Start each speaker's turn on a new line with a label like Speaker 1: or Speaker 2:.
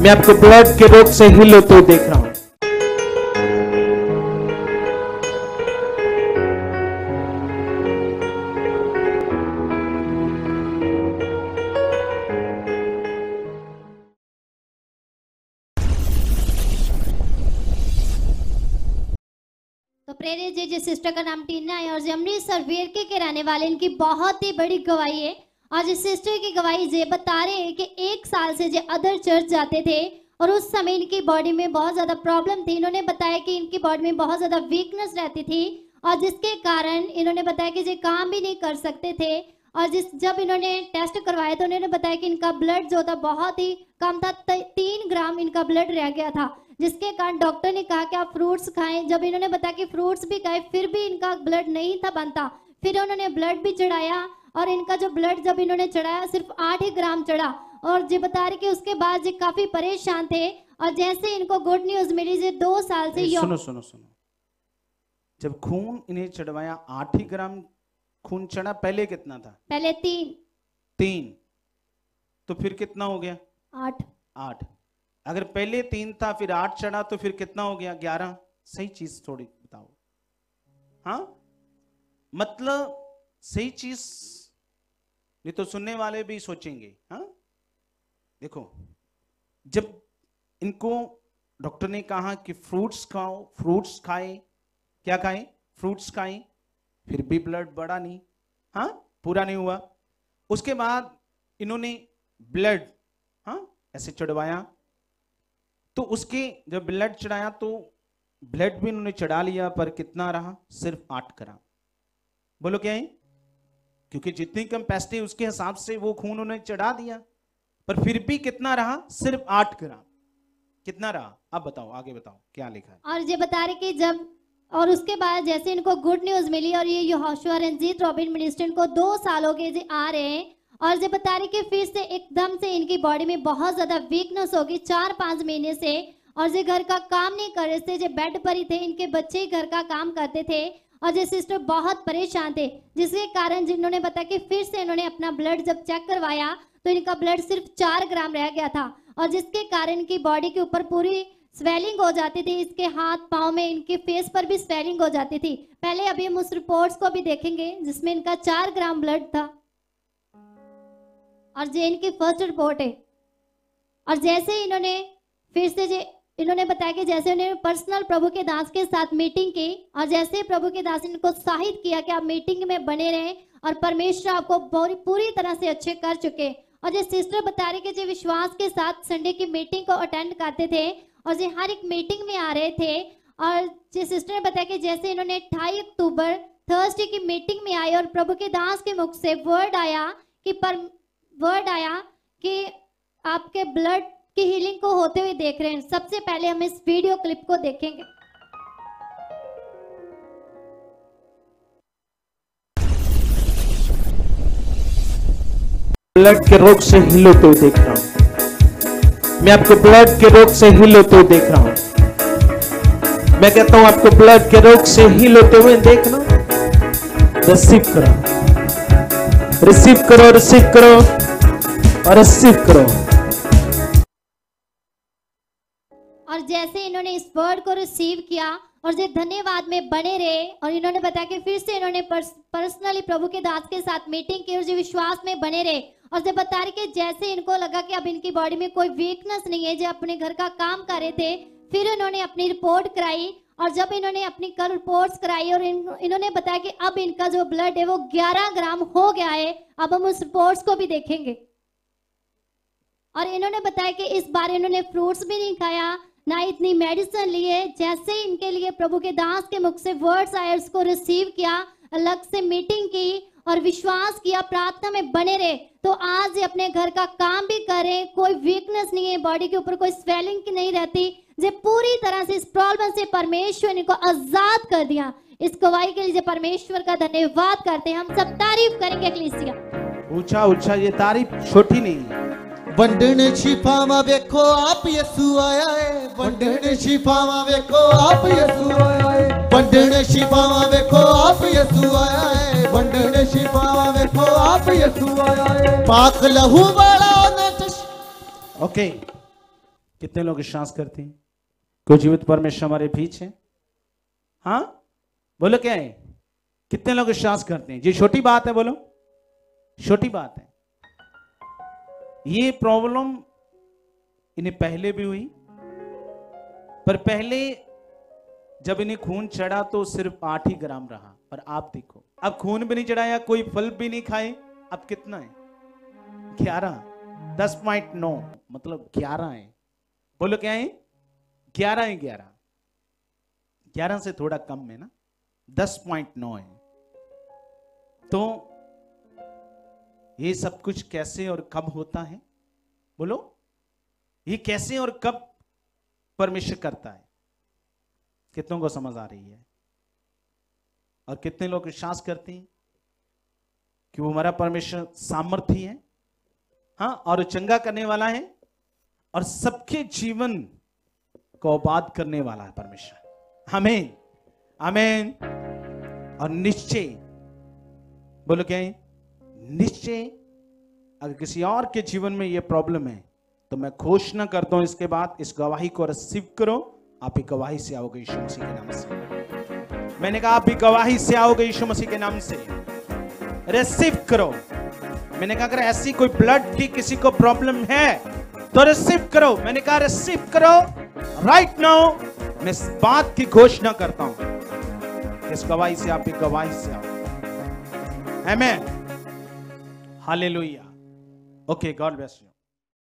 Speaker 1: मैं आपको ब्लड के रोग से हिल होते हुए देख रहा हूँ।
Speaker 2: तो प्रेरित जी, जिस सिस्टर का नाम टीना है और जो अमृतसर वेरके के रहने वाले, इनकी बहुत ही बड़ी गवाही है। इस सिस्टर की गवाही जे बता रहे हैं कि एक साल से जो अदर चर्च जाते थे और उस समय इनकी बॉडी में बहुत ज़्यादा प्रॉब्लम थी। इन्होंने बताया कि इनकी बॉडी में बहुत ज़्यादा वीकनेस रहती थी और जिसके कारण इन्होंने बताया कि ये काम भी नहीं कर सकते थे और जिस जब इन्होंने टेस्ट करवाया तो उन्होंने बताया कि इनका ब्लड जो था बहुत ही कम था तीन ग्राम इनका ब्लड रह गया था। जिसके कारण डॉक्टर ने कहा कि आप फ्रूट्स खाएँ। जब इन्होंने बताया कि फ्रूट्स भी खाए, फिर भी इनका ब्लड नहीं था बनता। फिर उन्होंने ब्लड भी चढ़ाया और इनका जो ब्लड जब इन्होंने चढ़ाया सिर्फ़ आठ ही ग्राम चढ़ा और जे बता रहे कि उसके बाद ये काफ़ी परेशान थे और जैसे इनको गुड न्यूज़ मिली जे दो साल से
Speaker 3: सुनो सुनो सुनो। जब खून इन्हें चढ़वाया आठ ही ग्राम खून चढ़ा पहले कितना था?
Speaker 2: पहले तीन।
Speaker 3: तीन। तो फिर कितना हो गया?
Speaker 2: आठ।
Speaker 3: आठ। अगर पहले तीन था फिर आठ चढ़ा तो फिर कितना हो गया? ग्यारह। सही चीज़ थोड़ी बताओ। हाँ? मतलब सही चीज़ नहीं तो सुनने वाले भी सोचेंगे हाँ? देखो, जब इनको डॉक्टर ने कहा कि फ्रूट्स खाओ, फ्रूट्स खाए, क्या खाए? फ्रूट्स खाए, फिर भी ब्लड बढ़ा नहीं हाँ? पूरा नहीं हुआ। उसके बाद इन्होंने ब्लड हाँ ऐसे चढ़वाया। तो उसके जब ब्लड चढ़ाया तो ब्लड भी इन्होंने चढ़ा लिया, पर कितना रहा? सिर्फ़ आठ ग्राम। बोलो क्या है? क्योंकि जितनी कैपेसिटी उसके हिसाब से वो खून उन्होंने चढ़ा दिया। पर फिर भी कितना रहा? सिर्फ़ आठ ग्राम। कितना रहा? अब बताओ, आगे बताओ, क्या लिखा है?
Speaker 2: और ये बता रहे कि जब, और उसके बाद जैसे इनको गुड न्यूज़ मिली और ये यहोशुआ रंजीत रॉबिन मिनिस्टर को दो सालों के जे आ रहे हैं, और ये बता रहे कि फिर से एकदम से इनकी बॉडी में बहुत ज़्यादा वीकनेस होगी, चार पाँच महीने से, और ये घर का काम नहीं कर रहे थे जो बेड पर ही थे, इनके बच्चे ही घर का काम करते थे और ये सिस्टर बहुत परेशान थे, जिसके कारण जिन्होंने बताया कि फिर से इन्होंने अपना ब्लड जब चेक करवाया तो इनका ब्लड सिर्फ़ चार ग्राम रह गया था और जिसके कारण इनकी बॉडी के ऊपर पूरी स्वेलिंग हो जाती थी, इसके हाथ पाँव में इनके फेस पर भी स्वेलिंग हो जाती थी। पहले अभी हम उस रिपोर्ट्स को भी देखेंगे, जिसमें इनका चार ग्राम ब्लड था। और ये इनकी फ़र्स्ट रिपोर्ट है। और जैसे इन्होंने फिर से जे इन्होंने बताया कि जैसे उन्होंने पर्सनल प्रभु के दास के साथ मीटिंग की और जैसे प्रभु के दास इनको उत्साहित किया कि आप मीटिंग में बने रहें और परमेश्वर आपको पूरी तरह से अच्छे कर चुके। और जो सिस्टर बता रही कि जो विश्वास के साथ संडे की मीटिंग को अटेंड करते थे और जो हर एक मीटिंग में आ रहे थे और जो सिस्टर ने बताया कि जैसे इन्होंने अट्ठाईस अक्टूबर थर्सडे की मीटिंग में आए और प्रभु के दास के मुख से वर्ड आया कि पर वर्ड आया कि आपके ब्लड की हीलिंग को होते हुए देख रहे हैं। सबसे पहले हम इस वीडियो क्लिप को देखेंगे।
Speaker 1: ब्लड के रोग से हिल होते हुए देख रहा हूँ। मैं आपको ब्लड के रोग से हिल होते हुए देख रहा हूँ। मैं कहता हूँ, आपको ब्लड के रोग से हिल होते हुए देखना रिसीव करो। रिसीव करो रिसीव करो। और रिसीव करो।
Speaker 2: जैसे इन्होंने इस वर्ड को रिसीव किया और जो धन्यवाद में बने रहे और इन्होंने बताया कि फिर से इन्होंने पर्सनली प्रभु के दास के साथ मीटिंग की और जो विश्वास में बने रहे और जब बता रहे कि जैसे इनको लगा कि अब इनकी बॉडी में कोई वीकनेस नहीं है जो अपने घर का काम कर रहे थे फिर इन्होंने अपनी रिपोर्ट कराई और जब इन्होंने अपनी कल रिपोर्ट्स कराई और इन, इन्होंने बताया कि अब इनका जो ब्लड है वो 11 ग्राम हो गया है अब हम उस रिपोर्ट्स को भी देखेंगे। और इन्होंने बताया कि इस बार इन्होंने फ्रूट्स भी नहीं खाया ना इतनी मेडिसिन लिए जैसे ही इनके लिए प्रभु के दास के मुख से वर्ड्स आए उसको रिसीव किया, अलग से मीटिंग की और विश्वास किया, प्रार्थना में बने रहे तो आज ये अपने घर का काम भी करें कोई वीकनेस नहीं है बॉडी के ऊपर कोई स्वेलिंग की नहीं रहती। जे पूरी तरह से इस प्रॉब्लम से परमेश्वर ने को आज़ाद कर दिया। इस गवाही के लिए परमेश्वर का धन्यवाद करते हैं, हम सब तारीफ़ करेंगे
Speaker 3: ऊँचा ऊँचा ये तारीफ़ छोटी नहीं है।
Speaker 4: ਵੰਡਣ ਸ਼ਿਫਾਵਾਂ ਵੇਖੋ ਆਪ ਯਸੂ ਆਇਆ ਏ ਵੰਡਣ ਸ਼ਿਫਾਵਾਂ ਵੇਖੋ ਆਪ ਯਸੂ ਆਇਆ ਏ ਵੰਡਣ ਸ਼ਿਫਾਵਾਂ ਵੇਖੋ ਆਪ ਯਸੂ ਆਇਆ ਏ ਵੰਡਣ ਸ਼ਿਫਾਵਾਂ ਵੇਖੋ ਆਪ ਯਸੂ ਆਇਆ ਏ ਪਾਕ ਲਹੂ ਵਾਲਾ ਉਹਨੇ ਚਸ਼
Speaker 3: ओके कितने लोग विश्वास करते हैं कोई जीवित परमेश्वर हमारे बीच है हाँ बोलो क्या है कितने लोग विश्वास करते हैं जी छोटी बात है बोलो छोटी बात है ये प्रॉब्लम इन्हें पहले भी हुई, पर पहले जब इन्हें खून चढ़ा तो सिर्फ़ आठ ही ग्राम रहा, पर आप देखो, अब खून भी नहीं चढ़ाया, कोई फल भी नहीं खाए, अब कितना है? ग्यारह, दस पॉइंट नौ मतलब ग्यारह है। बोलो क्या है? ग्यारह है ग्यारह। ग्यारह से थोड़ा कम है ना, दस पॉइंट नौ है। तो ये सब कुछ कैसे और कब होता है? बोलो। ये कैसे और कब परमेश्वर करता है? कितनों को समझ आ रही है? और कितने लोग विश्वास करते हैं कि वो हमारा परमेश्वर सामर्थ्य है? हाँ और चंगा करने वाला है? और सबके जीवन को आबाद करने वाला है परमेश्वर। हमें हमें और निश्चय। बोलो क्या है? निश्चय, अगर किसी और के जीवन में यह प्रॉब्लम है तो मैं घोषणा करता हूँ इसके बाद, इस गवाही को रिसीव करो, आप भी गवाही से आओगे यीशु मसीह के नाम से। मैंने कहा, आप भी गवाही से आओगे यीशु मसीह के नाम से। रिसीव करो। मैंने कहा, अगर ऐसी कोई ब्लड की किसी को प्रॉब्लम है तो रिसीव करो। मैंने कहा रिसीव करो राइट नाउ मैं इस बात की घोषणा करता हूँ। इस गवाही से आप भी गवाही से आओ। Amen. Hallelujah. Okay, God bless you.